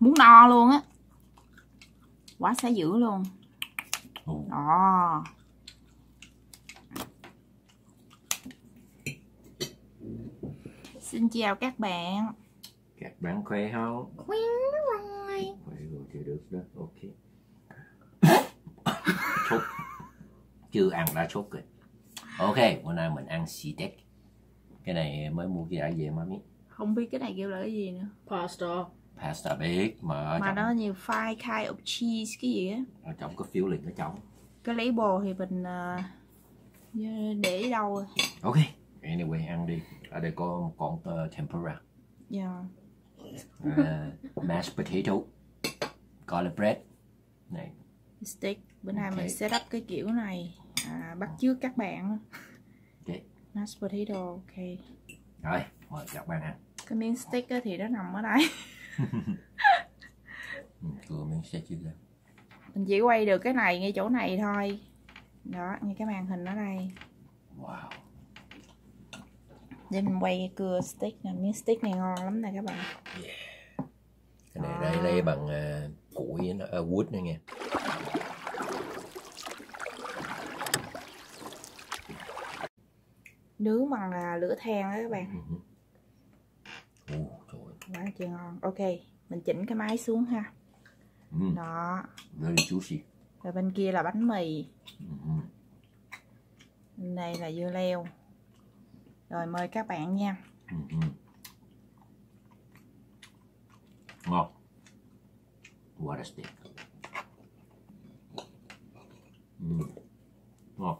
muốn no luôn á. Quá xá dữ luôn. Đó. Xin chào các bạn. Các bạn khỏe không? Khỏe rồi. Khỏe rồi thì được đó. Ok. Sốt chưa ăn đã sốt rồi. Ok bữa nay mình ăn steak cái này mới mua cái đã về mami. Không biết cái này kêu là cái gì nữa. Pasta. Pasta biết mà ở mà trong nó nhiều five kind of cheese cái gì á. Ở trong có phiếu liền ở trong cái label thì mình ờ, để đâu rồi ok anyway ăn đi. Ở đây có một con uh, tempura. Dạ. Uh, mashed potato garlic bread. Này. Steak bữa nay Ok. mình set up cái kiểu này. À, bắt chước các bạn Ok. mashed potato ok. Rồi mời các bạn ăn. Cái miếng steak thì nó nằm ở đây ừ, vừa miếng steak chưa ra. Mình chỉ quay được cái này ngay chỗ này thôi. Đó ngay cái màn hình ở đây. Wow. Để mình quay cái cưa steak nè miếng steak này ngon lắm nè các bạn. Cái này đây lấy bằng uh, củi nó uh, wood nữa nghe nướng bằng à, lửa than đó các bạn. Ừ. Ồ, trời ơi. Quá trời ngon ok mình chỉnh cái máy xuống ha Mm, đó very juicy. rồi bên kia là bánh mì Mm, bên đây là dưa leo rồi mời các bạn nha mm, mm. Ngon. What a steak. Mm. Ngon.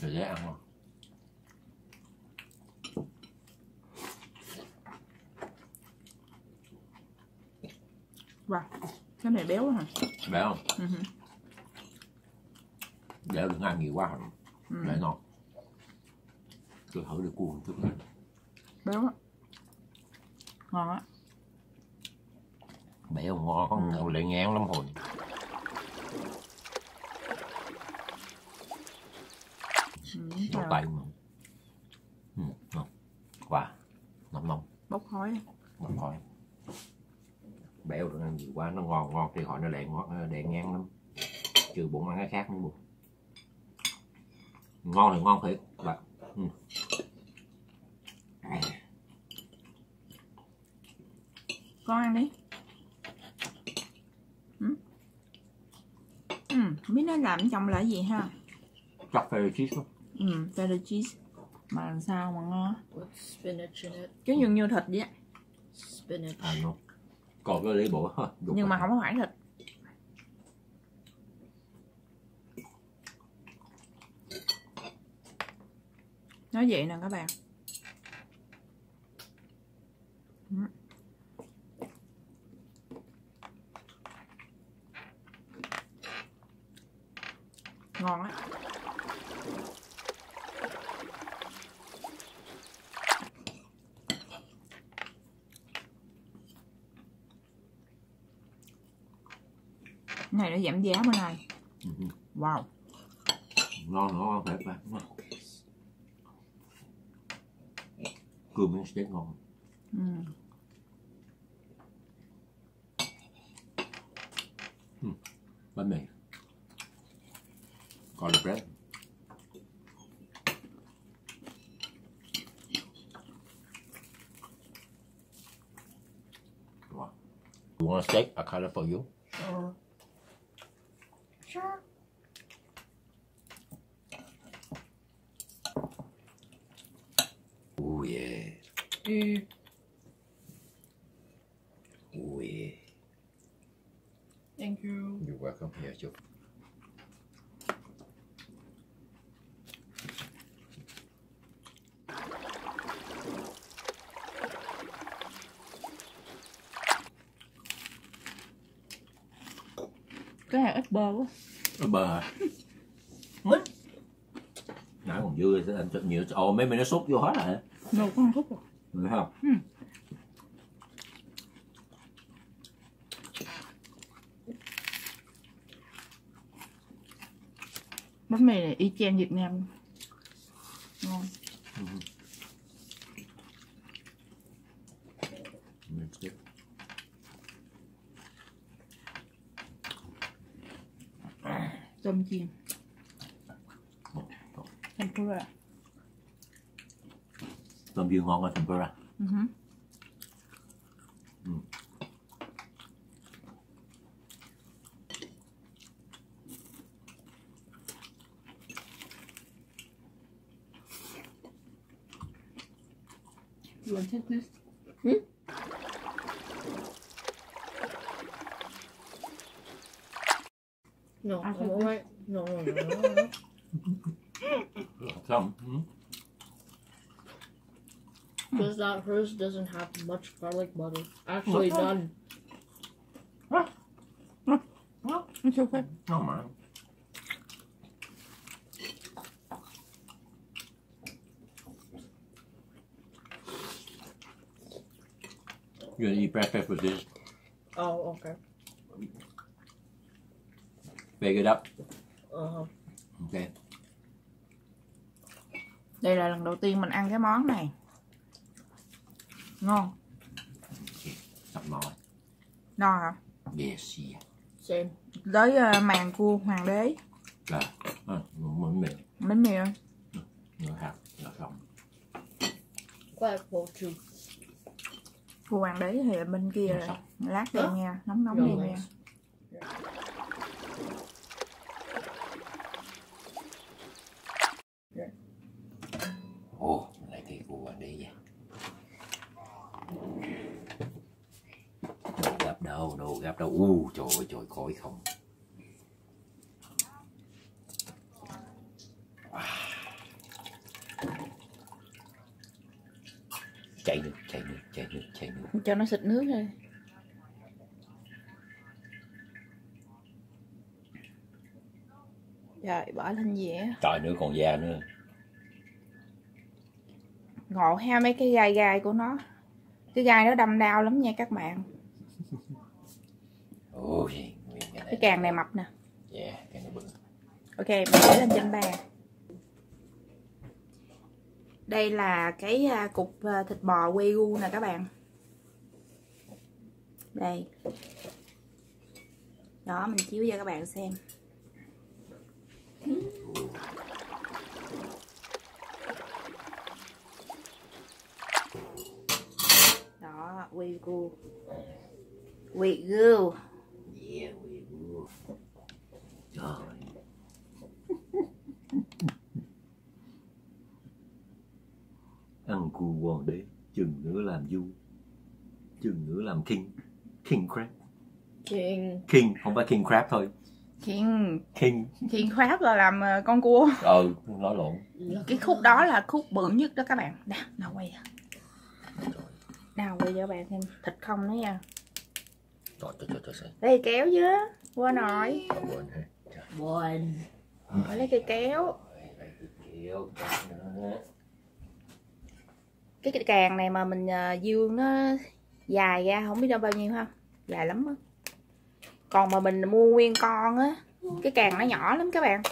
Rồi dễ ăn không? wow cái này béo hả Béo không? ừ. hử. Béo đừng ăn nhiều quá rồi. Ừ. Để ngon. Tôi thử được cuồng chút nữa. béo á ngon á Béo ngon, có lại ngán lắm hồi. ừ, rồi. tay mà. Ừ, ngon. Wow. Nóng nóng. bốc khói ngon khỏi béo đừng ăn nhiều quá nó ngon ngon thì họ nó lại ngon đè ngang lắm trừ bụng ăn cái khác nữa buồn ngon thì ngon thiệt bạn ừ. con ăn đi ừ. Ừ, biết nó làm trong là cái gì ha chắc phải cheese không ừ, cheddar cheese mà làm sao mà ngon With spinach in it. chứ như như thịt vậy. Spinach. à no còn cái lấy bộ nhưng mà không phải thịt nói vậy nè các bạn. Ừ. ngon á nó giảm giá Ừ, ừ. wow ngon ngon thiệt bạn ngon cưa miếng steak ngon ừ. bánh mì garlic bread. You want a steak? I cut it for you. Sure. Sure. Oh yeah. Mm. Oh yeah. Thank you. You're welcome. Here's your. Cái này ít bơ quá Nó bờ hả? Nãy còn dư anh cho nhiều. Ồ, mấy mình nó sốt vô hết rồi hả? nồi con thúc rồi Được không? Ừ. bánh mì này y chang Việt Nam ngon tôm chiên tempura tôm dưa ngon hơn tempura ừ hứ. Ừ. You want to take this? No, I I'm alright. No, no, no, no, no. xong ừ. Hmm? Because that hers doesn't have much garlic butter. Actually, Okay. none. It's okay. Oh, ngon mà You gonna eat breakfast with this? Oh, okay. Bake it up. Uh. Okay. Đây là lần đầu tiên mình ăn cái món này. Ngon. Sắp mỏi. No hả? Yes, yeah. Same. Tới ờ, màng cua hoàng đế. Là, à, muốn mì, Bánh mì ơi. nữa hạt, là xong. Quite cool too. Cua hoàng đế thì ở bên kia rồi. Lát Hả? nha. Nóng nóng No đi nha. thanks. Ồ, lại thì của anh đi vậy. Đồ gấp đâu, đồ gấp đâu. U, trời ơi, trời khói không. Chạy nước, chạy nước, chạy nước, chạy nước. Cho nó xịt nước thôi. Rồi bỏ lên dĩa. Trời nữa còn da nữa. Ngộ ha mấy cái gai gai của nó. Cái gai nó đâm đau lắm nha các bạn. Ôi, nguyên cái Cái này. Càng này mập nè. Yeah, cái này bự. Ok, mình để lên trên bàn. Đây là cái à, cục à, thịt bò Wagyu nè các bạn. Đây. Đó, mình chiếu cho các bạn xem. Đó, Wagyu. Wagyu. Will. Trời. Ăn cua hoàng đế, chừng nữa làm du, chừng nữa làm king, king crab, King. king không phải king crab thôi, King, king, King Crab là làm à, con cua. ừ, nói lộn. cái khúc đó là khúc bự nhất đó các bạn nào nào quay à nào quay cho bạn xem thịt không đó nha Trời trời trời trời, đây kéo chứ quên rồi quên ha. One. phải lấy cây kéo cái cái cái càng này mà mình à, dương nó dài ra không biết đâu bao nhiêu ha dài lắm á còn mà mình mua nguyên con á cái càng nó nhỏ lắm các bạn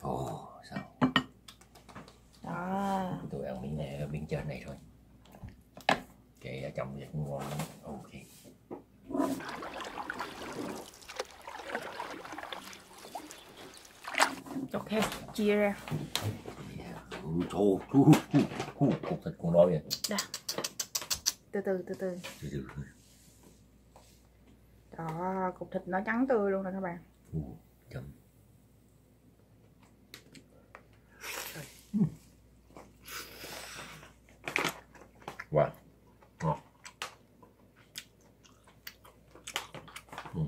Ồ, sao? đó Tôi ăn miếng này, miếng trên này thôi. Kệ ở trong vậy cũng ngon lắm. Ok. ok chia ra thô Ui, trời ơi, cục thịt con đói vậy. từ từ từ từ Từ đó cục thịt nó trắng tươi luôn rồi các bạn Ồ. Wow. Ngon. Ừ.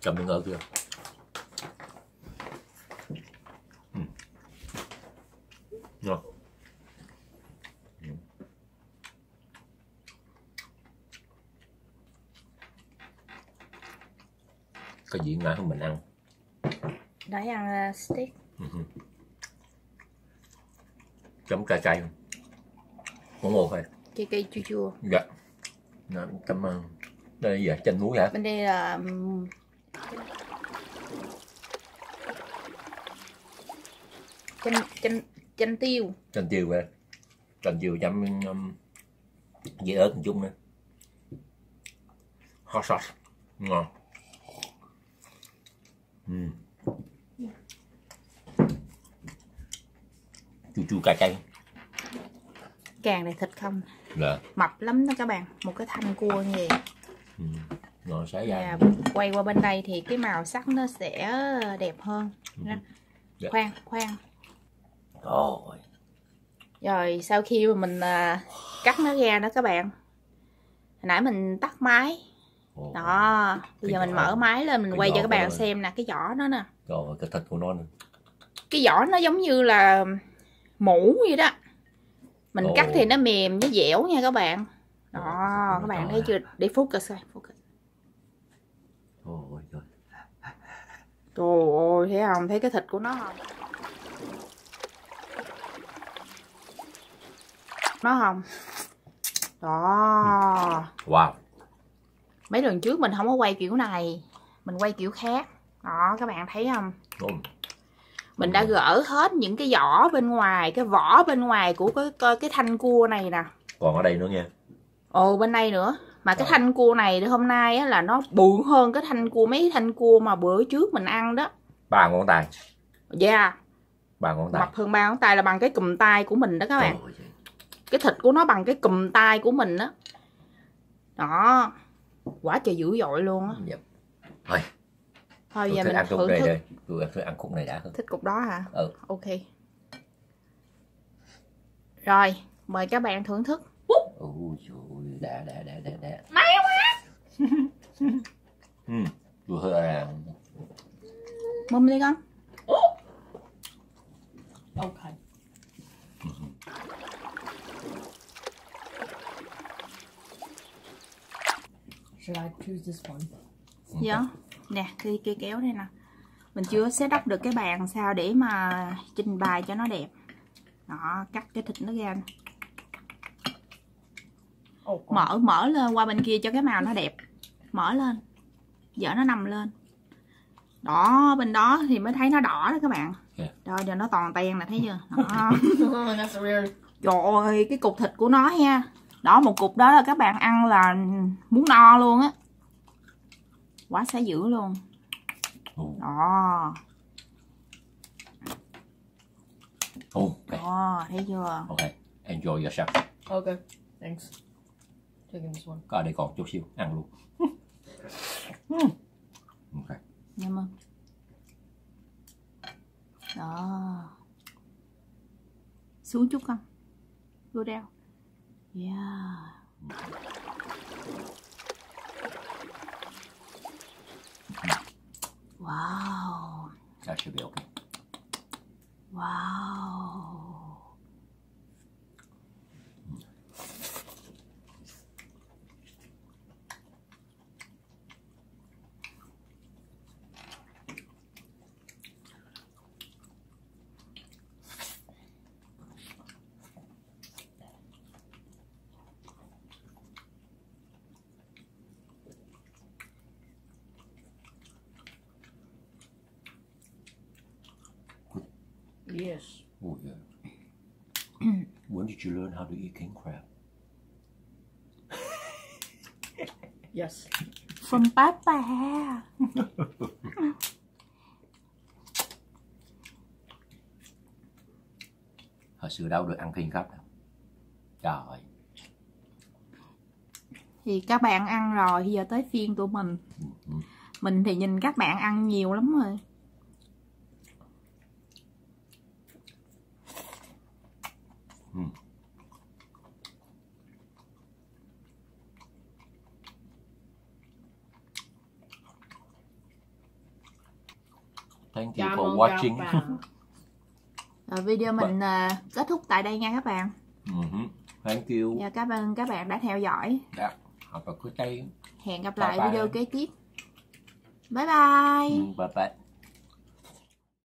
Chấm miếng ớt kia Có gì ngon hơn mình ăn. đấy ăn à, steak. Ừ. chấm cay cay cũng ngon thôi cây cây chua chua. Dạ. Nó cảm ơn. Đây là chanh muối hả? Bên đây là ừm, chanh chanh chanh tiêu. Chanh tiêu hả? Chanh tiêu chấm um, với ớt một chút nữa. Hot sauce. Ngon ừ. chua chua cay cay càng này thịt không dạ mập lắm đó các bạn một cái thanh cua như vậy ừ. ra và quay qua bên đây thì cái màu sắc nó sẽ đẹp hơn Ừ. Dạ. khoan khoan Ôi. rồi sau khi mà mình à, cắt nó ra đó các bạn hồi nãy mình tắt máy. Đó bây giờ mình mở máy lên mình quay cho các bạn nó. xem nè cái vỏ nó nè Rồi cái thịt của nó nữa. cái vỏ nó giống như là mũ vậy đó mình Ồ. cắt thì nó mềm với dẻo nha các bạn đó Ồ, các bạn thấy chưa để focus coi focus Ôi trời. Trời ơi, thấy không? Thấy cái thịt của nó không? Nó không? Đó. Wow. Mấy lần trước mình không có quay kiểu này. Mình quay kiểu khác. Đó, các bạn thấy không? Ngon. Mình đã gỡ hết những cái vỏ bên ngoài, cái vỏ bên ngoài của cái cái, cái thanh cua này nè. Còn ở đây nữa nha. Ồ, bên đây nữa. Mà cái thanh cua này hôm nay á, là nó bự hơn cái thanh cua mấy thanh cua mà bữa trước mình ăn đó. Ba ngón tay. Yeah, Ba ngón tay. mập hơn ba ngón tay là bằng cái cùm tay của mình đó các bạn. Ôi cái thịt của nó bằng cái cùm tay của mình á đó quá trời dữ dội luôn á Dạ. Thôi, thôi giờ mình ăn khúc này đây. Tôi tôi ăn khúc này đã thích cục đó hả Ừ. ok rồi mời các bạn thưởng thức Ôi trời đã đã đã đã đã. May quá Ừ. Tôi hơi à. mâm đi con Okay. Should I choose this one? dạ. Nè cái cái kéo đây nè. Mình chưa set up được cái bàn sao để mà trình bày cho nó đẹp. Đó cắt cái thịt nó ra. Oh, mở mở lên qua bên kia cho cái màu nó đẹp. Mở lên. Dở nó nằm lên. Đó bên đó thì mới thấy nó đỏ đó các bạn. Yeah. rồi giờ nó toàn ten nè thấy chưa? Đó. trời ơi cái cục thịt của nó ha đó một cục đó là các bạn ăn là muốn no luôn á quá xá dữ luôn Ồ, đó ồ, ok. đó thấy chưa Ok. Enjoy yourself. Okay, thanks. Taking this one. Có ở đây còn chút xíu. Ăn luôn. Ok. Cảm ơn. Đó. Xuống chút con. Go down. Yeah. Wow. That should be okay. Wow. Yes. Oh yeah. when did you learn how to eat king crab? Yes. From Papa. Hồi xưa đâu được ăn king crab đâu. Trời. Thì các bạn ăn rồi, thì giờ tới phiên tụi mình. Mình thì nhìn các bạn ăn nhiều lắm rồi. Thank you for watching. Rồi video mình à, kết thúc tại đây nha các bạn. Mhm. Thank you. Và cảm ơn các bạn đã theo dõi. Good day. Hẹn gặp Bye lại bye. video kế tiếp. Bye bye. Mm, Bye bye.